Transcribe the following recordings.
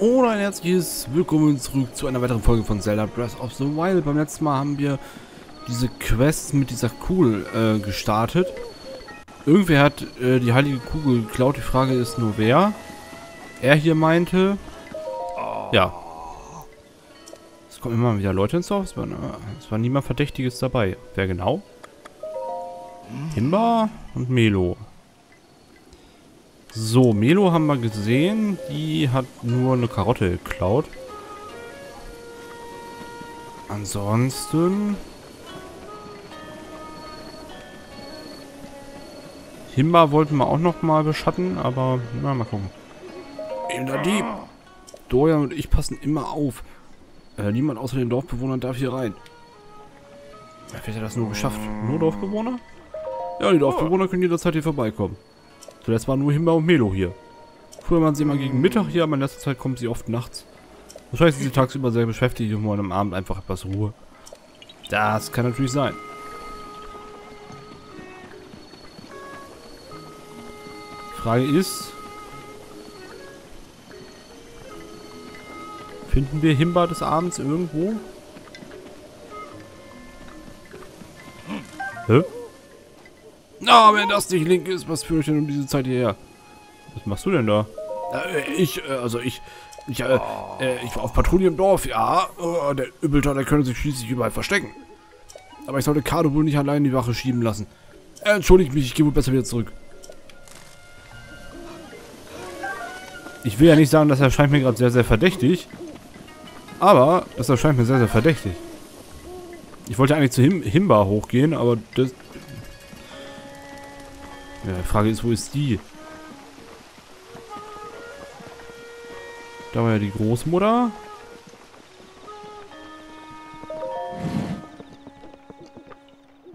Oder ein herzliches Willkommen zurück zu einer weiteren Folge von Zelda Breath of the Wild. Beim letzten Mal haben wir diese Quest mit dieser Kugel äh, gestartet. Irgendwer hat äh, die heilige Kugel geklaut. Die Frage ist nur wer. Er hier meinte... Ja. Es kommen immer wieder Leute ins Dorf. Es war, es war niemand Verdächtiges dabei. Wer genau? Himba und Melo. So, Melo haben wir gesehen. Die hat nur eine Karotte geklaut. Ansonsten... Himba wollten wir auch noch mal beschatten, aber na, mal gucken. Eben der Dieb. Dorian und ich passen immer auf. Äh, niemand außer den Dorfbewohnern darf hier rein. Wer hat das nur geschafft? Nur Dorfbewohner? Ja, die Dorfbewohner können jederzeit hier vorbeikommen. Zuletzt waren nur Himba und Melo hier. Früher waren sie immer gegen Mittag hier, aber in letzter Zeit kommen sie oft nachts. Wahrscheinlich sind sie tagsüber sehr beschäftigt und wollen am Abend einfach etwas Ruhe. Das kann natürlich sein. Frage ist... Finden wir Himba des Abends irgendwo? Hä? Na, oh, wenn das nicht Link ist, was führe ich denn um diese Zeit hierher? Was machst du denn da? Äh, ich, äh, also ich, ich, äh, äh, ich war auf Patrouille im Dorf, ja. Oh, der Übelter, der könnte sich schließlich überall verstecken. Aber ich sollte Kado wohl nicht allein in die Wache schieben lassen. Äh, entschuldigt mich, ich gehe wohl besser wieder zurück. Ich will ja nicht sagen, das erscheint mir gerade sehr, sehr verdächtig. Aber das erscheint mir sehr, sehr verdächtig. Ich wollte eigentlich zu Him Himba hochgehen, aber das... Ja, die Frage ist, wo ist die? Da war ja die Großmutter.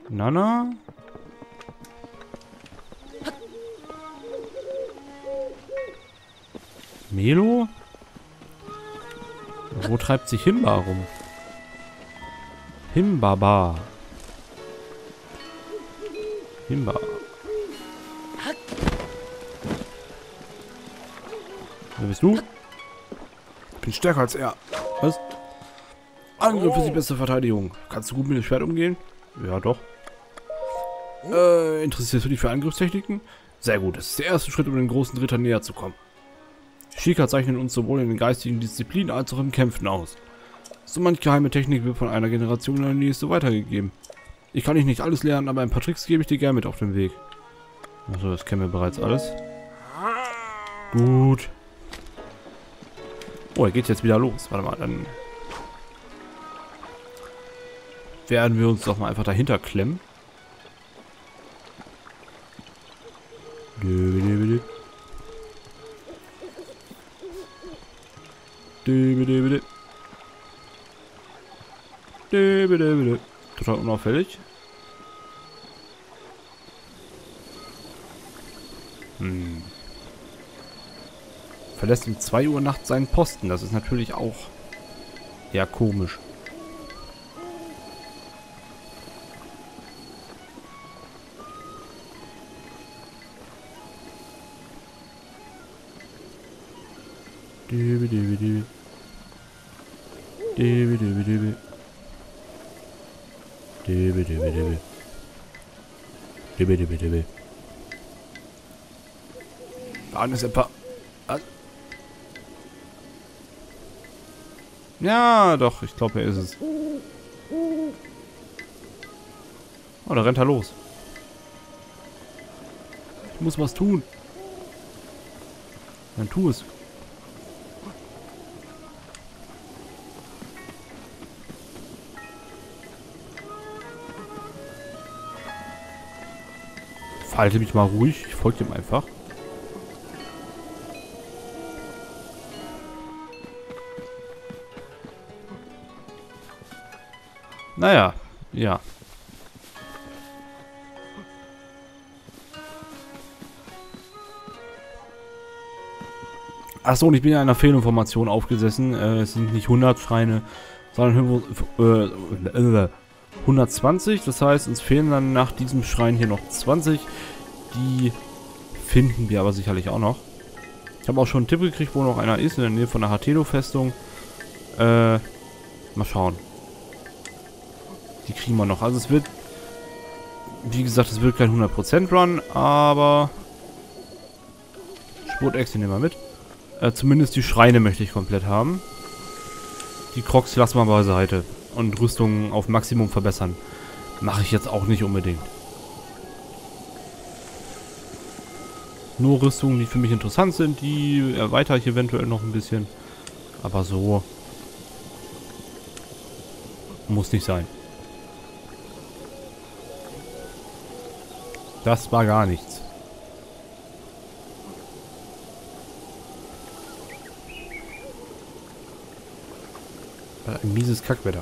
Nana? Melo? Wo treibt sich Himba rum? Himbaba. Himba. Wer bist du? Ich bin stärker als er. Was? Angriff ist die beste Verteidigung. Kannst du gut mit dem Schwert umgehen? Ja, doch. Äh, interessierst du dich für Angriffstechniken? Sehr gut. Das ist der erste Schritt, um den großen Ritter näher zu kommen. Shika zeichnet uns sowohl in den geistigen Disziplinen als auch im Kämpfen aus. So manch geheime Technik wird von einer Generation in die nächste weitergegeben. Ich kann dich nicht alles lernen, aber ein paar Tricks gebe ich dir gerne mit auf den Weg. Also, das kennen wir bereits alles. Gut. Oh, er geht jetzt wieder los. Warte mal, dann werden wir uns doch mal einfach dahinter klemmen. Total unauffällig. Hm. Verlässt um 2 Uhr nachts seinen Posten. Das ist natürlich auch ja komisch. Dübe, dübe, dübe. Dübe, dübe, dübe. Dübe, dübe, dübe. Dübe, dübe, dübe. Waren es ein Ja, doch, ich glaube, er ist es. Oh, da rennt er los. Ich muss was tun. Dann tu es. Verhalte mich mal ruhig. Ich folge dem einfach. Naja, ja. Achso, und ich bin ja einer Fehlinformation aufgesessen. Äh, es sind nicht 100 Schreine, sondern äh, 120. Das heißt, uns fehlen dann nach diesem Schrein hier noch 20. Die finden wir aber sicherlich auch noch. habe auch schon einen Tipp gekriegt, wo noch einer ist, in der Nähe von der Hartelo-Festung. Äh, mal schauen. Kriegen noch. Also es wird, wie gesagt, es wird kein 100% Run, aber Spurt-Exe nehmen wir mit. Äh, zumindest die Schreine möchte ich komplett haben. Die Crocs lassen wir beiseite. Und Rüstungen auf Maximum verbessern. Mache ich jetzt auch nicht unbedingt. Nur Rüstungen, die für mich interessant sind, die erweitere ich eventuell noch ein bisschen. Aber so muss nicht sein. Das war gar nichts. Ein mieses Kackwetter.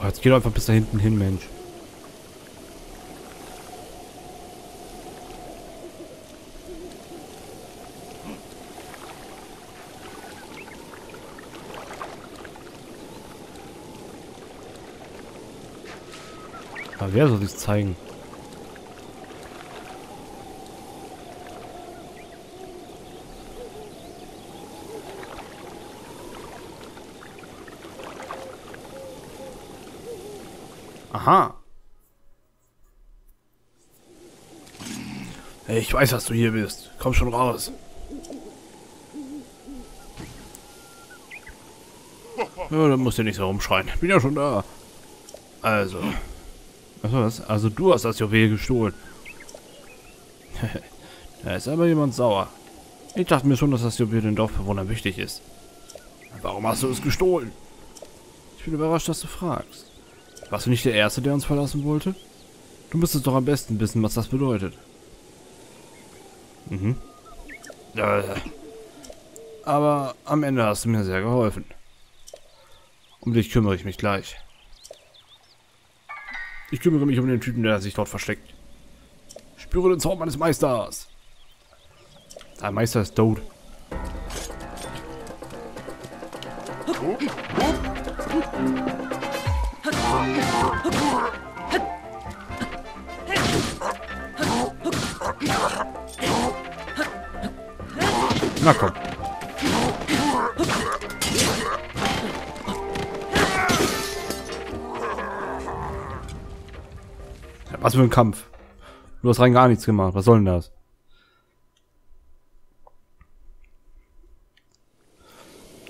Oh, jetzt geht einfach bis da hinten hin, Mensch. Aber wer soll sich zeigen? Aha. Hey, ich weiß, dass du hier bist. Komm schon raus. Ja, dann musst du nicht so rumschreien. Bin ja schon da. Also. Was? Also du hast das Juwel gestohlen. da ist aber jemand sauer. Ich dachte mir schon, dass das Juwel den Dorfbewohnern wichtig ist. Warum hast du es gestohlen? Ich bin überrascht, dass du fragst. Warst du nicht der Erste, der uns verlassen wollte? Du müsstest doch am besten wissen, was das bedeutet. Mhm. Äh. Aber am Ende hast du mir sehr geholfen. Um dich kümmere ich mich gleich. Ich kümmere mich um den Typen, der sich dort versteckt. spüre den Zorn meines Meisters. Der Meister ist tot. Na komm. Was für ein Kampf. Du hast rein gar nichts gemacht. Was soll denn das?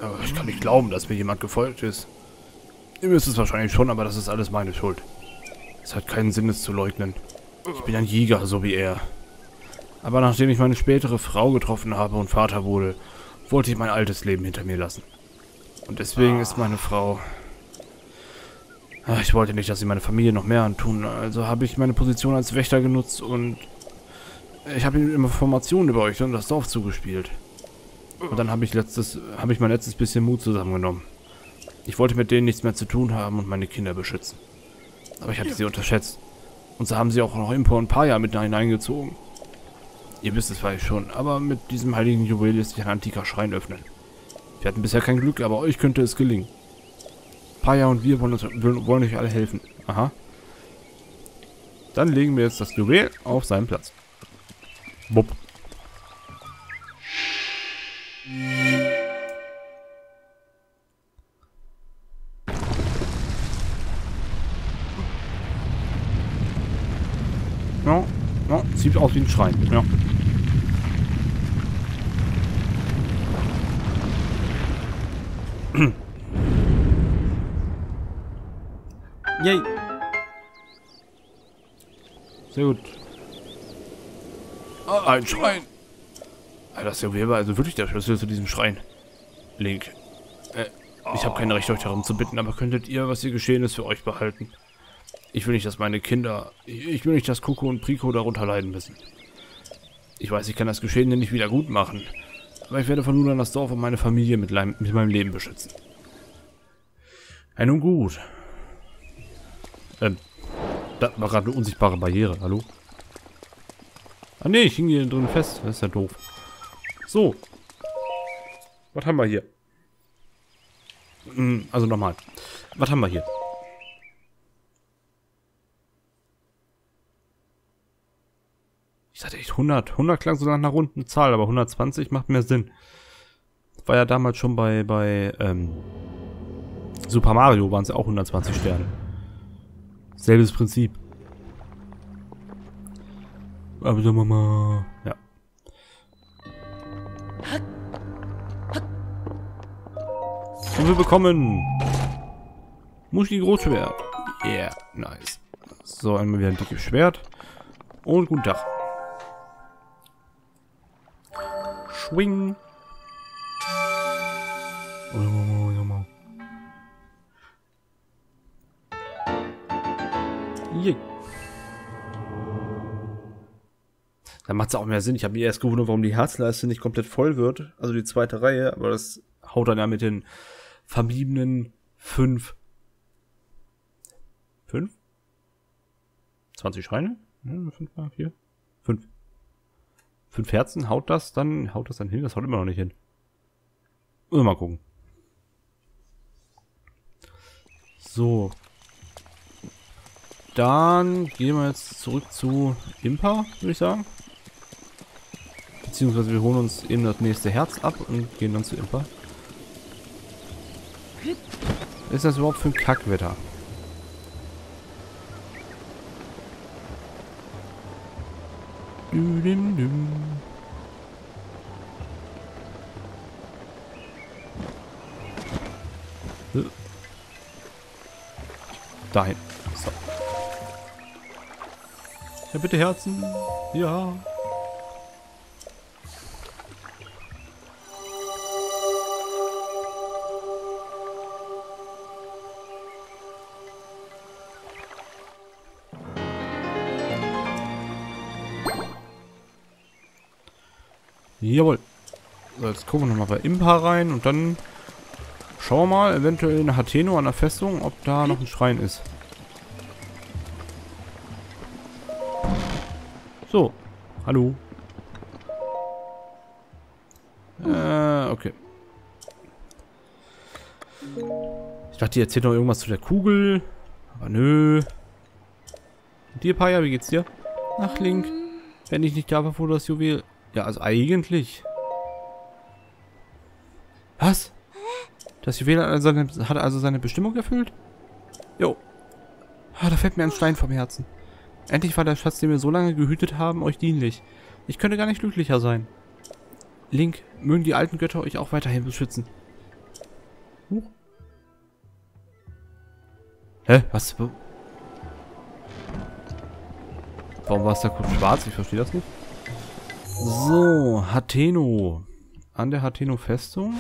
Aber ich kann nicht glauben, dass mir jemand gefolgt ist. Ihr müsst es wahrscheinlich schon, aber das ist alles meine Schuld. Es hat keinen Sinn, es zu leugnen. Ich bin ein Jäger, so wie er. Aber nachdem ich meine spätere Frau getroffen habe und Vater wurde, wollte ich mein altes Leben hinter mir lassen. Und deswegen ist meine Frau... Ich wollte nicht, dass sie meine Familie noch mehr antun, also habe ich meine Position als Wächter genutzt und... Ich habe ihm Informationen über euch und das Dorf zugespielt. Und dann habe ich letztes, habe ich mein letztes bisschen Mut zusammengenommen. Ich wollte mit denen nichts mehr zu tun haben und meine Kinder beschützen. Aber ich hatte sie unterschätzt. Und so haben sie auch noch Impo und Paya mit hineingezogen. Ihr wisst es vielleicht schon, aber mit diesem heiligen Juwel lässt sich ein antiker Schrein öffnen. Wir hatten bisher kein Glück, aber euch könnte es gelingen. Paya und wir wollen, uns, wollen euch alle helfen. Aha. Dann legen wir jetzt das Juwel auf seinen Platz. Bupp. Ja, ja, sieht aus wie ein Schrein. Ja. Yay. Sehr gut. Ah, ein Schrein. Das Juwel war also wirklich der Schlüssel zu diesem Schrein. Link. Äh, ich habe keine Recht, euch darum zu bitten, aber könntet ihr, was hier geschehen ist, für euch behalten? Ich will nicht, dass meine Kinder... Ich will nicht, dass Coco und Prico darunter leiden müssen. Ich weiß, ich kann das Geschehene nicht wieder gut machen. Aber ich werde von nun an das Dorf und meine Familie mit, mit meinem Leben beschützen. Ja, nun gut. Ähm, da war gerade eine unsichtbare Barriere. Hallo? Ah ne, ich hing hier drin fest. Das ist ja doof. So. Was haben wir hier? Hm, also nochmal. Was haben wir hier? Ich dachte echt 100. 100 klang so nach einer runden Zahl, aber 120 macht mehr Sinn. Das war ja damals schon bei, bei ähm, Super Mario waren es ja auch 120 Sterne. Selbes Prinzip. Aber wir mal, ja. Und wir bekommen Muschi Großschwert. Yeah, nice. So, einmal wieder ein dickes Schwert. Und guten Tag. Schwing. Yay. Dann macht es auch mehr Sinn. Ich habe mir erst gewundert, warum die Herzleiste nicht komplett voll wird. Also die zweite Reihe. Aber das haut dann ja mit den verbliebenen fünf. Fünf? 20 Schreine? Ja, fünf mal vier. Fünf. Fünf Herzen, haut das dann, haut das dann hin? Das haut immer noch nicht hin. Mal gucken. So. Dann gehen wir jetzt zurück zu Impa, würde ich sagen. Beziehungsweise wir holen uns eben das nächste Herz ab und gehen dann zu Impa. Ist das überhaupt für ein Kackwetter? Dahin. Ja, bitte Herzen. Ja. Jawohl. So, jetzt gucken wir nochmal bei Impa rein und dann schauen wir mal, eventuell in Hateno an der Festung, ob da noch ein Schrein ist. So. Hallo. Äh, okay. Ich dachte, die erzählt noch irgendwas zu der Kugel. Aber nö. Und dir, Paya, wie geht's dir? Ach, Link. Wenn ich nicht da war, wo das Juwel... Ja, also eigentlich. Was? Das Juwel hat also seine, hat also seine Bestimmung erfüllt? Jo. Ah, da fällt mir ein Stein vom Herzen. Endlich war der Schatz, den wir so lange gehütet haben, euch dienlich. Ich könnte gar nicht glücklicher sein. Link, mögen die alten Götter euch auch weiterhin beschützen. Huch. Hä? Was? Warum war es da kurz schwarz? Ich verstehe das nicht. So, Hateno. An der Hateno-Festung.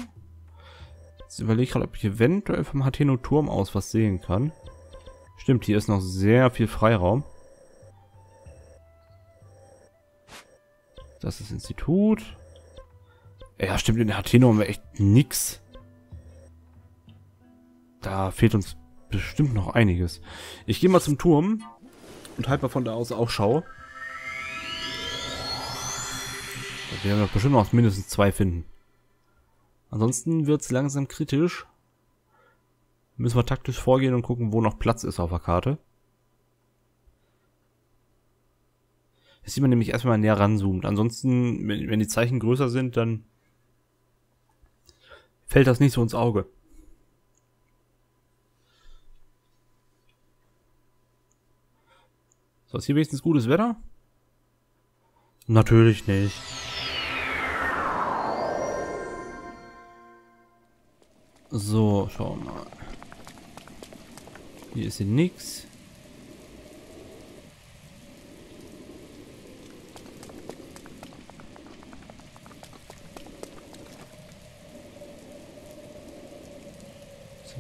Jetzt überlege ich gerade, ob ich eventuell vom Hateno-Turm aus was sehen kann. Stimmt, hier ist noch sehr viel Freiraum. Das ist das Institut. Ja, stimmt, in der Hateno haben wir echt nix. Da fehlt uns bestimmt noch einiges. Ich gehe mal zum Turm und halt mal von da aus auch Schau. Wir werden bestimmt noch mindestens zwei finden. Ansonsten wird es langsam kritisch. Müssen wir taktisch vorgehen und gucken, wo noch Platz ist auf der Karte. Das sieht man nämlich erstmal näher ranzoomt. Ansonsten, wenn, wenn die Zeichen größer sind, dann fällt das nicht so ins Auge. So, ist hier wenigstens gutes Wetter? Natürlich nicht. So, schauen wir mal. Hier ist hier nix.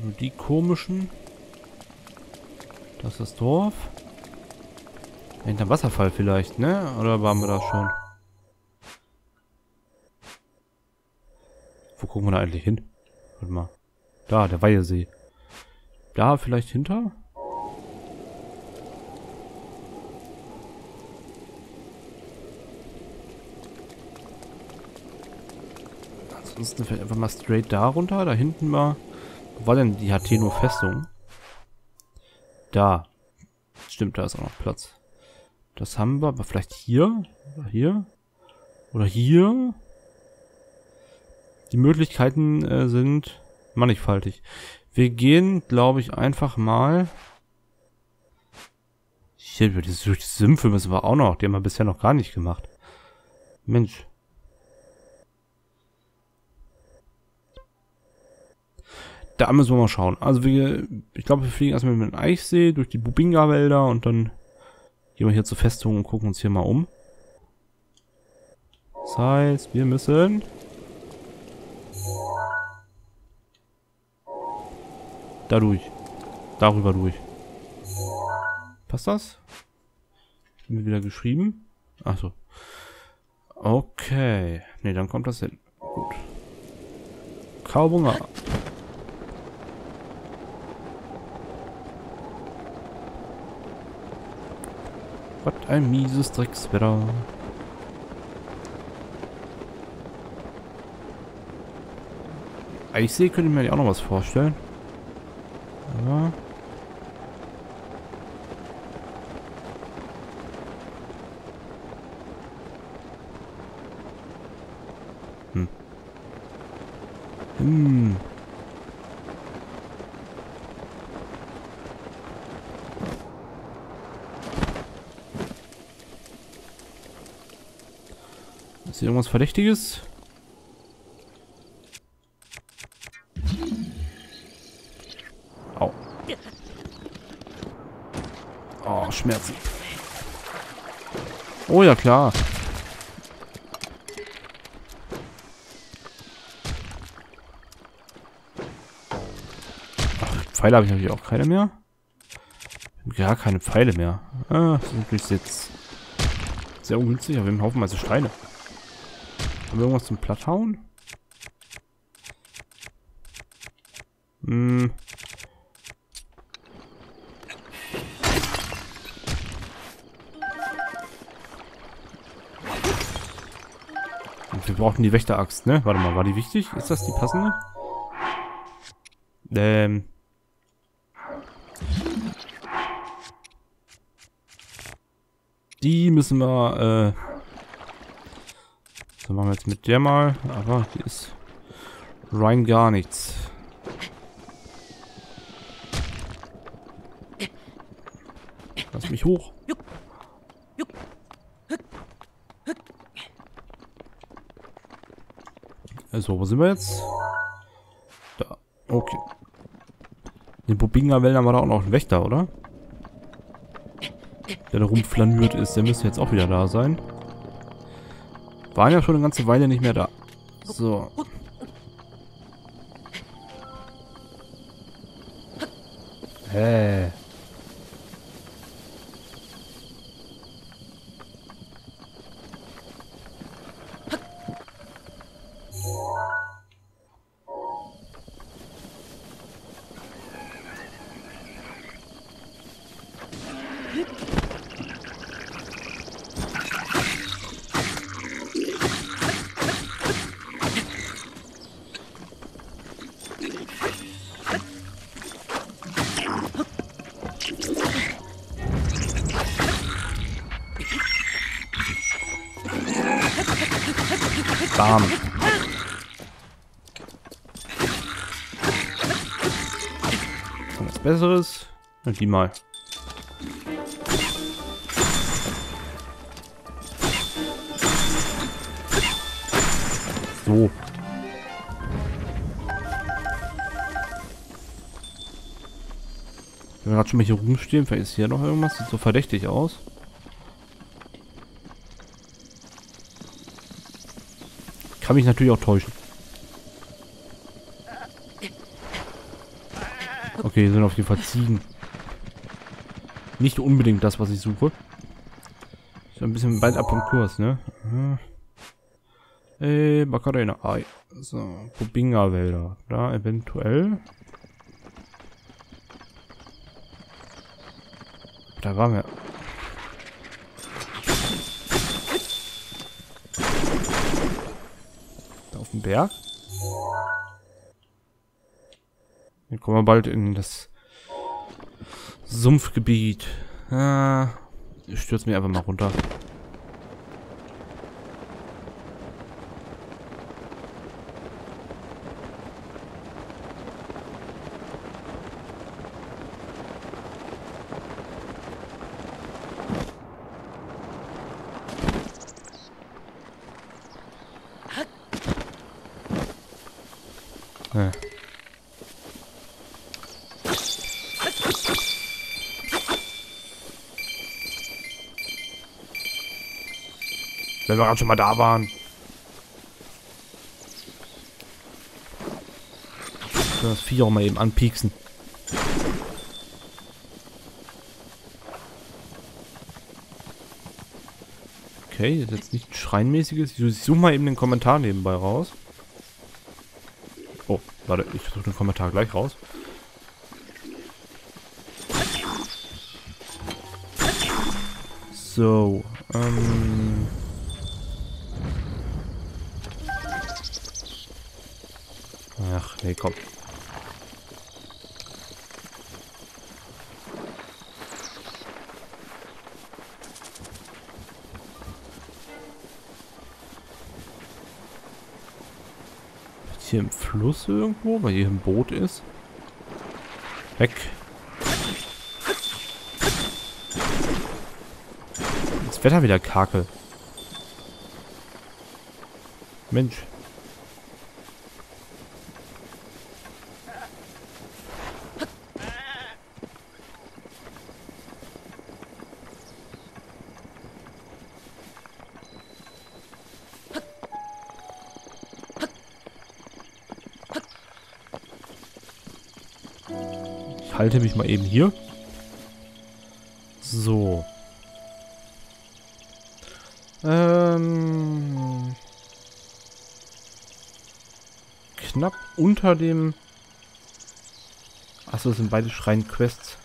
Nur die komischen. Das ist das Dorf. Hinterm Wasserfall vielleicht, ne? Oder waren wir da schon? Wo gucken wir da eigentlich hin? Warte mal. Da, der Weihesee. Da vielleicht hinter? Ansonsten vielleicht einfach mal straight da runter. Da hinten mal. Wo war denn die Hateno-Festung? Da. Stimmt, da ist auch noch Platz. Das haben wir, aber vielleicht hier? Oder hier? Oder hier? Die Möglichkeiten äh, sind mannigfaltig. Wir gehen, glaube ich, einfach mal... Hier, durch die Sümpfe müssen wir auch noch. Die haben wir bisher noch gar nicht gemacht. Mensch. Da müssen wir mal schauen. Also wir, ich glaube, wir fliegen erstmal mit dem Eichsee durch die Bubinga-Wälder und dann gehen wir hier zur Festung und gucken uns hier mal um. Das heißt, wir müssen... Da durch. Darüber durch. Passt das? Wir wieder geschrieben? Achso. Okay. Ne, dann kommt das hin. Gut. Kaubunga. Was ein mieses Dreckswetter. Eissee könnte mir auch noch was vorstellen. Ja. Hm. Hm. Ist hier irgendwas Verdächtiges? Au. Oh, Schmerzen. Oh ja, klar. Ach, Pfeile habe ich natürlich auch keine mehr. Gar keine Pfeile mehr. Ah, sind jetzt sehr ungünstig, aber wir haben haufenweise Steine. Haben wir irgendwas zum Platthauen? Hm. Wir brauchen die Wächteraxt, ne? Warte mal, war die wichtig? Ist das die passende? Ähm. Die müssen wir, äh, dann machen wir jetzt mit der mal. Aber die ist rein gar nichts. Lass mich hoch. Also, wo sind wir jetzt? Da. Okay. In den Bobinga-Wäldern war da auch noch ein Wächter, oder? Der da rumflaniert ist. Der müsste jetzt auch wieder da sein. Waren ja schon eine ganze Weile nicht mehr da. So. Besseres? Und die mal. So. Wenn wir gerade schon mal hier rumstehen, vielleicht ist hier noch irgendwas. Sieht so verdächtig aus. Kann mich natürlich auch täuschen. Okay, hier sind auf jeden Fall Ziegen. Nicht unbedingt das, was ich suche. Ist ein bisschen weit ab vom Kurs, ne? Äh, Macarena. Ah, so, Bubinga-Wälder. Da eventuell. Da waren wir. dem Berg. Dann kommen wir bald in das Sumpfgebiet. Ah, Ich stürze mir einfach mal runter. Gerade schon mal da waren. Das Vieh auch mal eben anpieksen. Okay, ist jetzt nicht Schreinmäßiges. Ich suche mal eben den Kommentar nebenbei raus. Oh, warte, ich suche den Kommentar gleich raus. So, ähm... Nee, komm. hier im Fluss irgendwo, weil hier ein Boot ist. Weg. Das Wetter wieder kacke. Mensch. Halte mich mal eben hier. So. Ähm, knapp unter dem... Achso, das sind beide Schrein-Quests.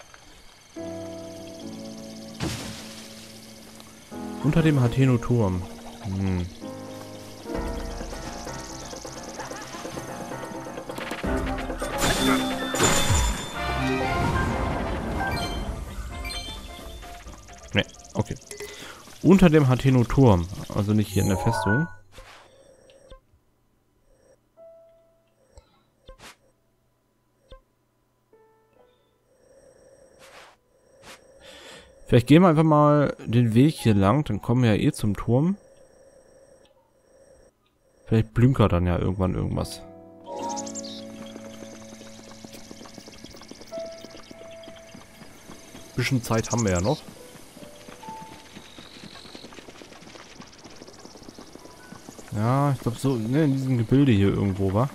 Unter dem Hateno-Turm. Hm. Unter dem Hateno-Turm. Also nicht hier in der Festung. Vielleicht gehen wir einfach mal den Weg hier lang, dann kommen wir ja eh zum Turm. Vielleicht blinkert dann ja irgendwann irgendwas. Bisschen Zeit haben wir ja noch. Ja, ich glaube so, ne, in diesem Gebilde hier irgendwo, war.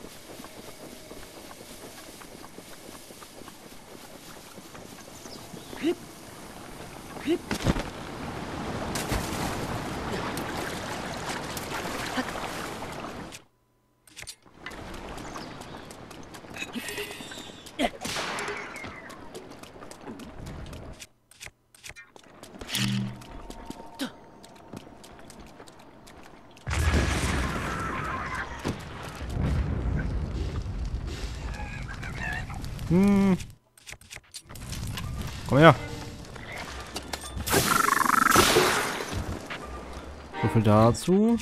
So viel dazu.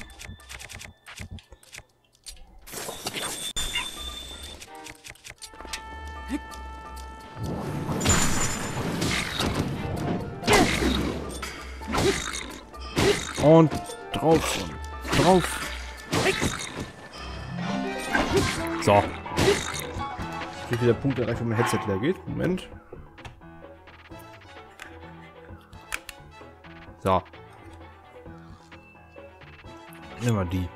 Und drauf. Drauf. So wie viel der Punkt erreicht, wenn mein Headset leer geht. Moment. So. Nehmen wir die.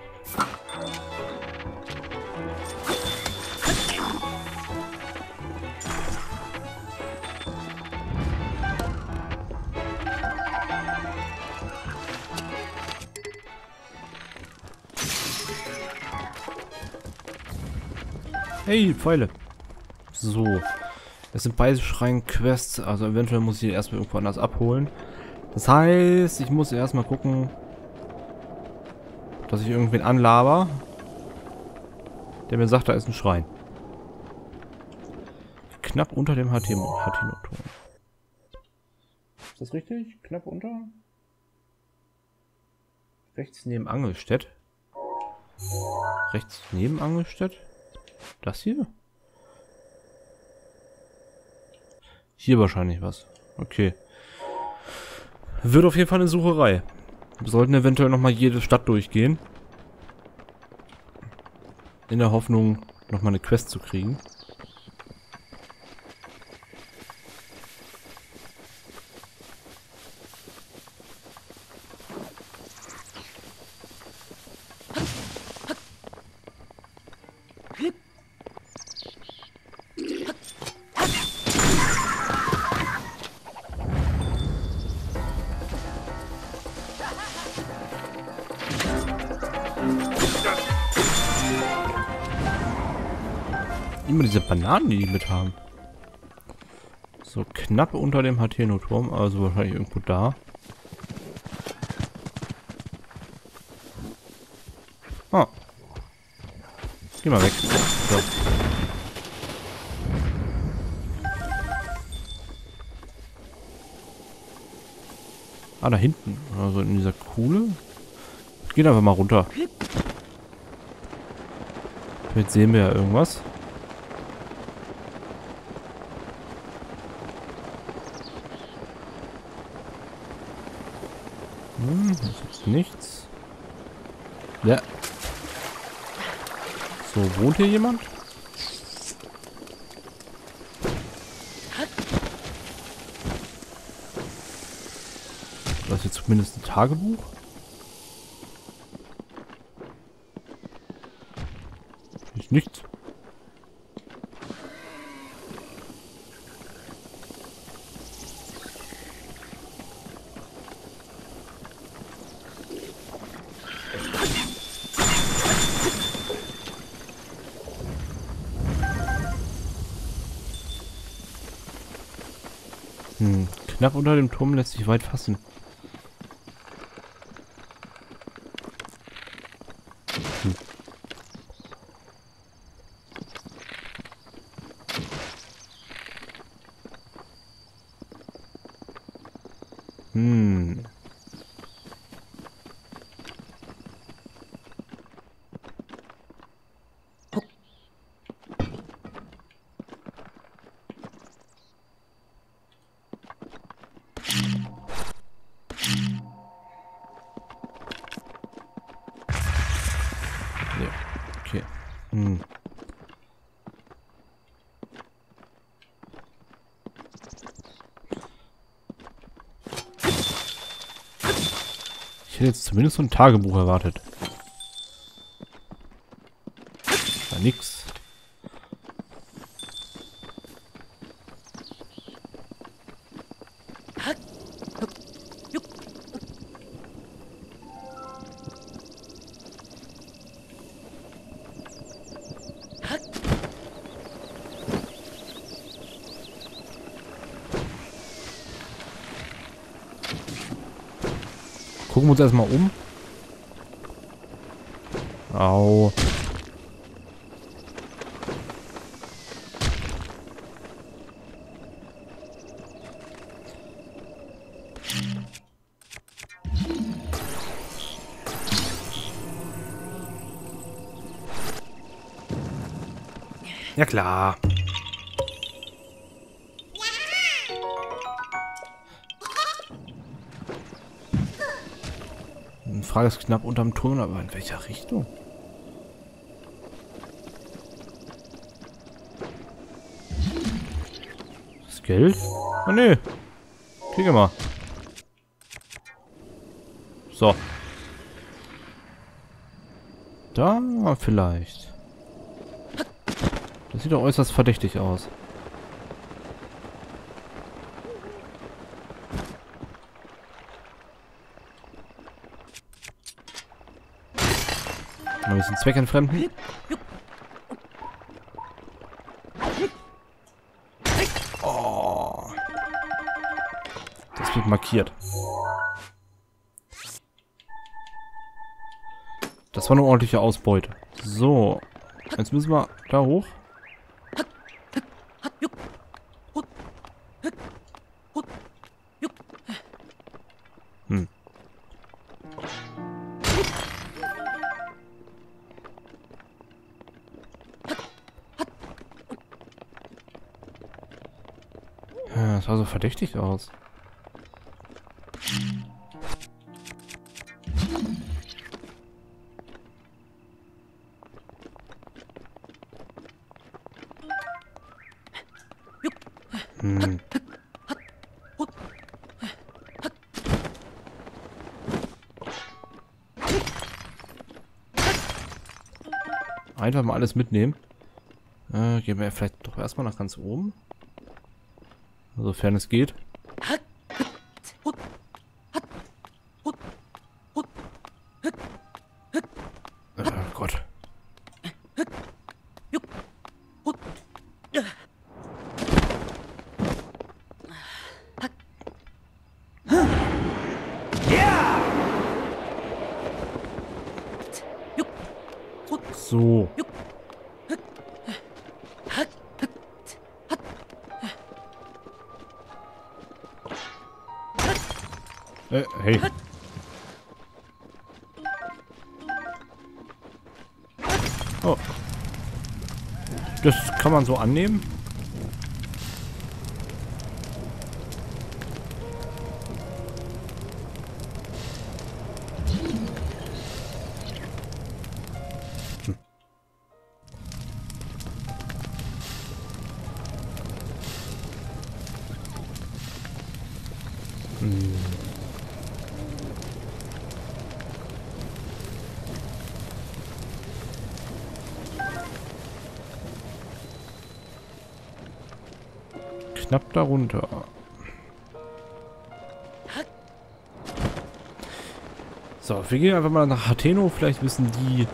Hey, Pfeile. So. Es sind beide Schrein-Quests, also eventuell muss ich die erstmal irgendwo anders abholen. Das heißt, ich muss erstmal gucken, dass ich irgendwen anlaber, der mir sagt, da ist ein Schrein. Knapp unter dem Hatino-Turm. Ist das richtig? Knapp unter? Rechts neben Angelstedt. Rechts neben Angelstedt? Das hier? Hier wahrscheinlich was. Okay. Wird auf jeden Fall eine Sucherei. Wir sollten eventuell nochmal jede Stadt durchgehen. In der Hoffnung, nochmal eine Quest zu kriegen. Bananen, die die mit haben. So knapp unter dem Hateno-Turm, also wahrscheinlich irgendwo da. Ah. Geh mal weg. So. Ah, da hinten. Also in dieser Kuhle. Geht einfach mal runter. Vielleicht sehen wir ja irgendwas. Hm, das ist nichts. Ja. So, wohnt hier jemand? Das ist jetzt zumindest ein Tagebuch. Ist nichts. Hm, knapp unter dem Turm lässt sich weit fassen. Hm. Hm. Ja, okay. Hm. Ich hätte jetzt zumindest so ein Tagebuch erwartet. War nix. Gucken wir uns erstmal um. Au. Ja klar. Frage ist knapp unterm Turm, aber in welcher Richtung? Das Geld? Ah ne. Kriege mal. So. Da vielleicht. Das sieht doch äußerst verdächtig aus. Mal ein bisschen zweckentfremden. Oh. Das wird markiert. Das war eine ordentliche Ausbeute. So. Jetzt müssen wir da hoch. Verdächtig aus. Hm. Einfach mal alles mitnehmen. Äh, gehen wir vielleicht doch erstmal nach ganz oben. Sofern es geht. Hey. Oh. Das kann man so annehmen? Knapp darunter. So, wir gehen einfach mal nach Hateno. Vielleicht wissen die,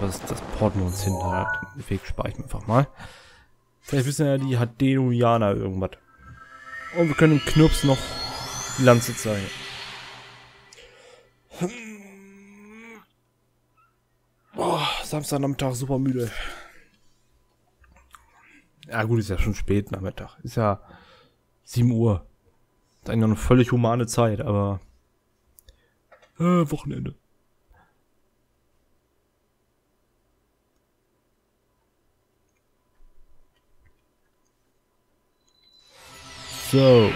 was das Porten uns hinter hat. Den Weg spare ich mir einfach mal. Vielleicht wissen ja die Hatenoianer irgendwas. Und wir können dem Knirps noch die Lanze zeigen. Boah, Samstag am Tag super müde. Ja gut, ist ja schon spät Nachmittag. Ist ja 7 Uhr. Ist eigentlich noch eine völlig humane Zeit, aber... Äh, Wochenende. So.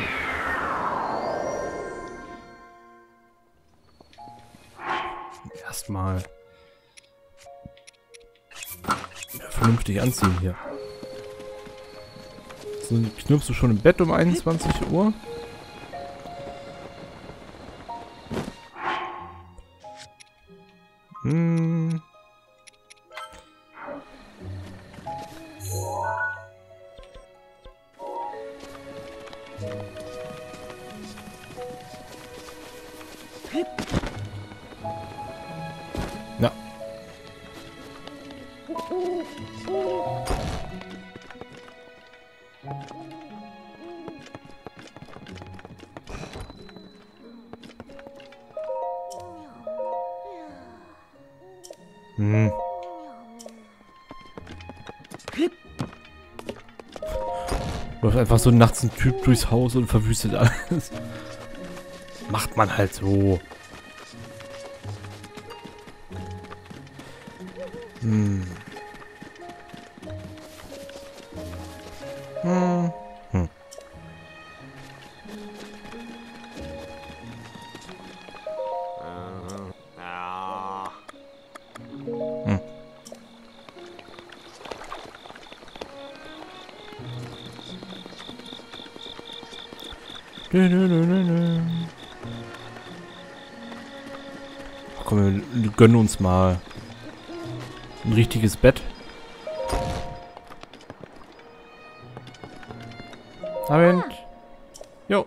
Erstmal vernünftig anziehen hier. So, knirpst du schon im Bett um 21 Uhr? Hm. Hm. Läuft einfach so nachts ein Typ durchs Haus und verwüstet alles. Macht man halt so. Hm. Gönnen uns mal ein richtiges Bett. Abend. Jo.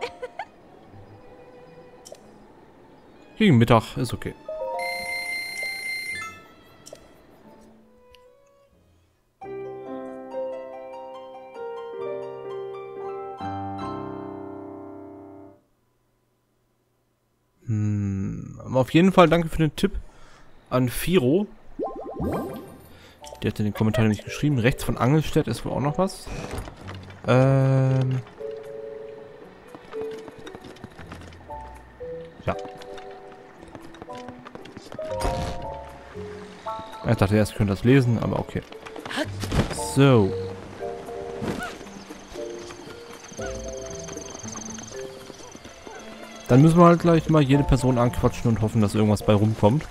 Gegen Mittag ist okay. Jeden Fall danke für den Tipp an Firo. Der hat in den Kommentaren nämlich geschrieben. Rechts von Angelstedt ist wohl auch noch was. Ähm. Ja. Ich dachte erst, ich könnte das lesen, aber okay. So. Dann müssen wir halt gleich mal jede Person anquatschen und hoffen, dass irgendwas bei rumkommt.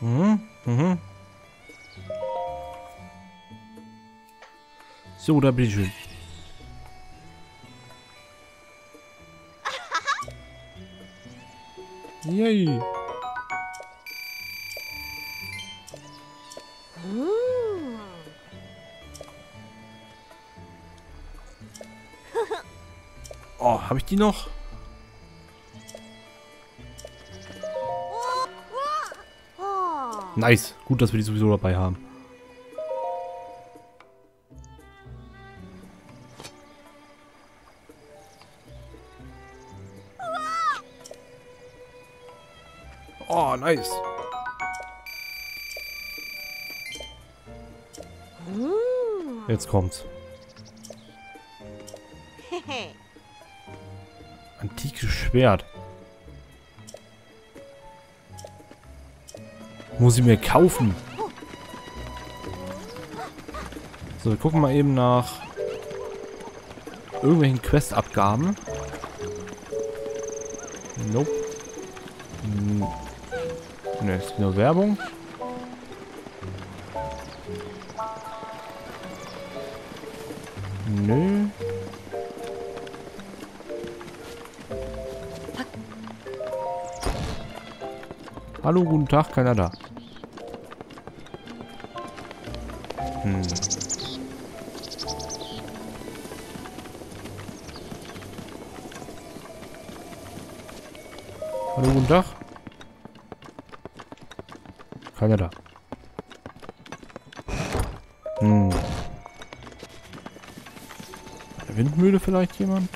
Mhm, mhm. So, da bin ich schön. Die noch? Nice. Gut, dass wir die sowieso dabei haben. Oh, nice. Jetzt kommt's. Antikes Schwert. Muss ich mir kaufen. So, wir gucken mal eben nach irgendwelchen Questabgaben. Nope. Hm. Ne, ist nur Werbung. Nö. Hallo, guten Tag, keiner da. Hm. Hallo, guten Tag. Keiner da. Hm. Bei der Windmühle vielleicht jemand?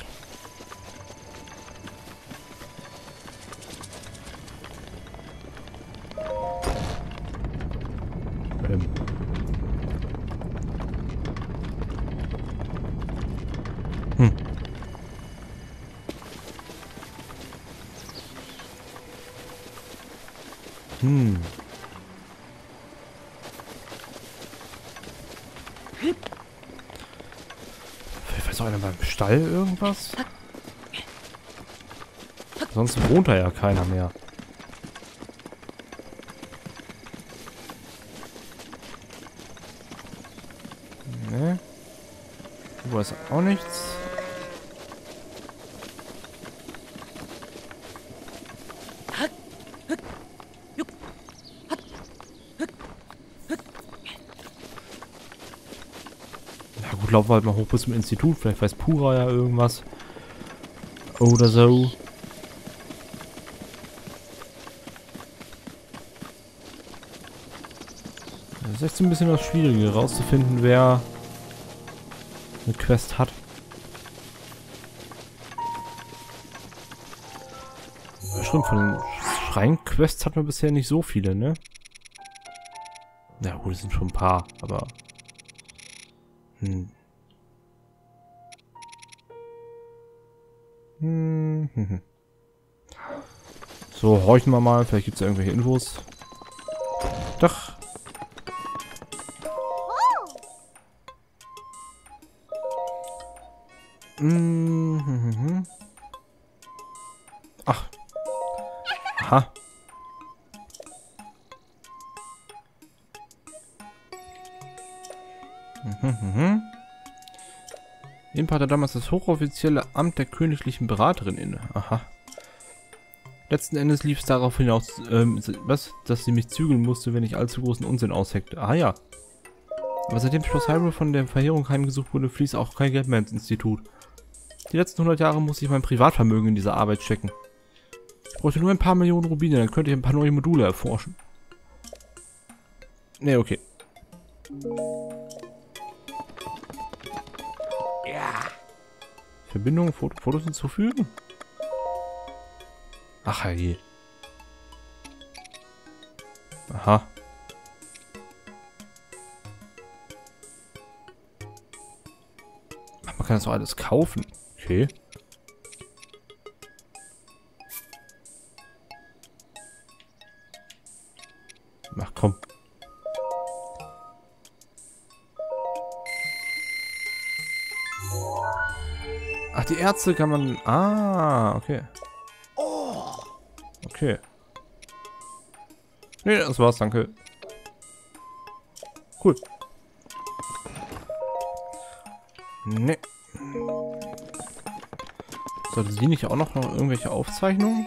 Hm. Vielleicht weiß auch einer beim Stall irgendwas? Sonst wohnt da ja keiner mehr. Ne? Wo ist auch nichts. Laufen wir halt mal hoch bis zum Institut. Vielleicht weiß Pura ja irgendwas. Oder so. Das ist echt so ein bisschen was Schwieriger, rauszufinden, wer eine Quest hat. Stimmt, von den Schrein-Quests hatten wir bisher nicht so viele, ne? Ja, gut, es sind schon ein paar, aber... Hm. Hm, hm, hm. So, horchen wir mal. Vielleicht gibt es irgendwelche Infos. Doch. Mm, hm, hm, hm. Ach. Aha. Imp hatte damals das hochoffizielle Amt der königlichen Beraterin inne. Aha. Letzten Endes lief es darauf hinaus, ähm, was, dass sie mich zügeln musste, wenn ich allzu großen Unsinn ausheckte. Ah ja. Aber seitdem Schloss Hyrule von der Verheerung heimgesucht wurde, fließt auch kein Geld mehr ins Institut. Die letzten 100 Jahre musste ich mein Privatvermögen in dieser Arbeit checken. Ich bräuchte nur ein paar Millionen Rubine, dann könnte ich ein paar neue Module erforschen. Ne, okay. Verbindung, Foto, Fotos hinzufügen? Ach je. Aha. Ach, man kann das doch alles kaufen. Okay. Ärzte kann man... Ah, okay. Okay. Nee, das war's, danke. Cool. Nee. Sollte sie nicht auch noch, noch irgendwelche Aufzeichnungen?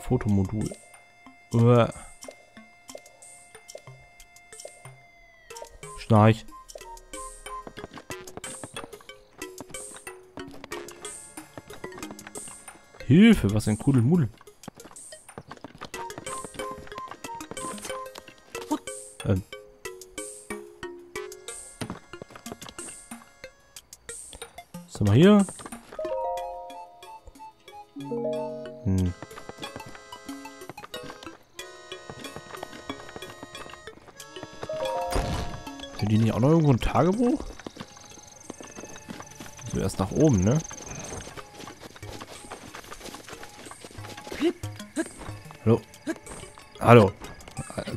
Fotomodul. Uah. Schnarch. Hilfe, was ein Kuddelmuddel. Ähm. Haben wir hier? Hm. Haben die nicht auch noch irgendwo ein Tagebuch? So erst nach oben, ne? Hallo?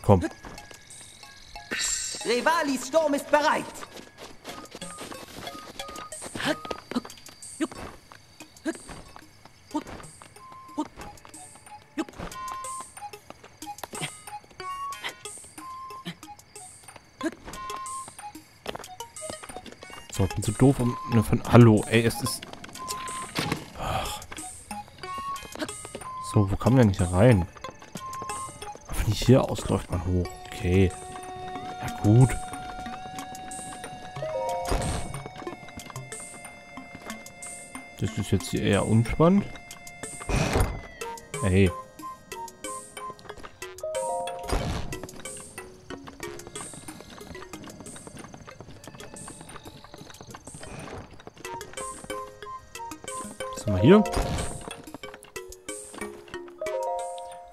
Komm. Revalis Sturm ist bereit. So, bin so doof um ne, von. Hallo, ey, es ist. Ach. So, wo kam der nicht rein? Hier aus, läuft man hoch. Okay. Ja, gut. Das ist jetzt hier eher unspannend. Hey. Was haben wir hier?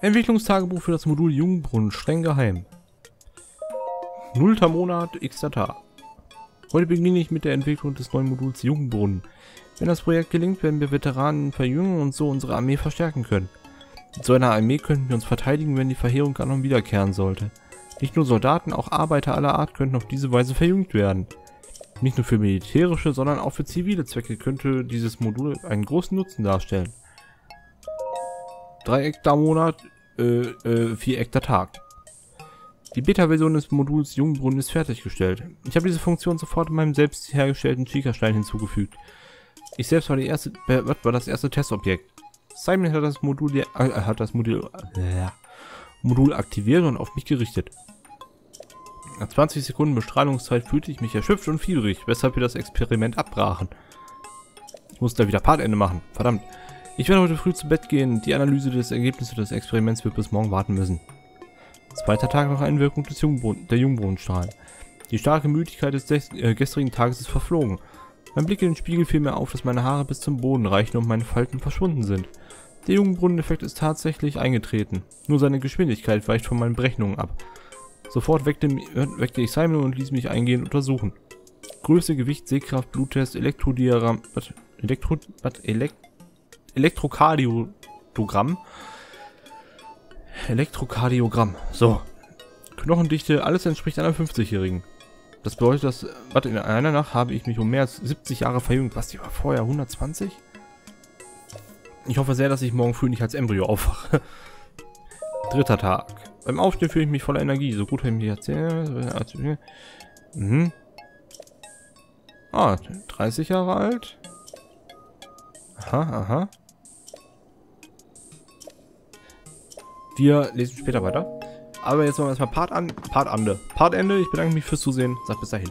Entwicklungstagebuch für das Modul Jungbrunnen, streng geheim. Nullter Monat, xter Tag. Heute beginne ich mit der Entwicklung des neuen Moduls Jungbrunnen. Wenn das Projekt gelingt, werden wir Veteranen verjüngen und so unsere Armee verstärken können. Mit so einer Armee könnten wir uns verteidigen, wenn die Verheerung Ganon wiederkehren sollte. Nicht nur Soldaten, auch Arbeiter aller Art könnten auf diese Weise verjüngt werden. Nicht nur für militärische, sondern auch für zivile Zwecke könnte dieses Modul einen großen Nutzen darstellen. 3 Hektar Monat, äh, äh, 4 Hektar Tag. Die Beta-Version des Moduls Jungbrunnen ist fertiggestellt. Ich habe diese Funktion sofort in meinem selbst hergestellten Chica-Stein hinzugefügt. Ich selbst war, die erste, äh, war das erste Testobjekt. Simon hat das Modul, äh, hat das Modul, äh, Modul aktiviert und auf mich gerichtet. Nach 20 Sekunden Bestrahlungszeit fühlte ich mich erschöpft und fiebrig, weshalb wir das Experiment abbrachen. Ich musste da wieder Partende machen, verdammt. Ich werde heute früh zu Bett gehen. Die Analyse des Ergebnisses des Experiments wird bis morgen warten müssen. Zweiter Tag nach Einwirkung des Jungbrunnen, der Jungbrunnenstrahlen. Die starke Müdigkeit des äh, gestrigen Tages ist verflogen. Mein Blick in den Spiegel fiel mir auf, dass meine Haare bis zum Boden reichen und meine Falten verschwunden sind. Der Jungbrunneneffekt ist tatsächlich eingetreten. Nur seine Geschwindigkeit weicht von meinen Berechnungen ab. Sofort weckte, weckte ich Simon und ließ mich eingehend untersuchen. Größe, Gewicht, Sehkraft, Bluttest, Elektrodiagramm, Elektro, Elekt, Elektrokardiogramm. Elektrokardiogramm. So. Knochendichte, alles entspricht einer 50-Jährigen. Das bedeutet, dass warte, in einer Nacht habe ich mich um mehr als 70 Jahre verjüngt. Was, die war vorher 120? Ich hoffe sehr, dass ich morgen früh nicht als Embryo aufwache. Dritter Tag. Beim Aufstehen fühle ich mich voller Energie. So gut habe ich mich erzählt. Mhm. Ah, 30 Jahre alt. Aha, aha. Wir lesen später weiter. Aber jetzt machen wir erstmal Part an, Part Ende. Part Ende. Ich bedanke mich fürs Zusehen. Sagt bis dahin.